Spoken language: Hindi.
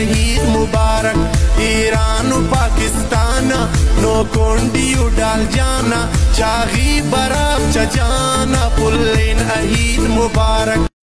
ईद मुबारक ईरान पाकिस्तान नो कोंडियो डाल जाना चाही बराब चजाना पुल्लेन अहीद मुबारक।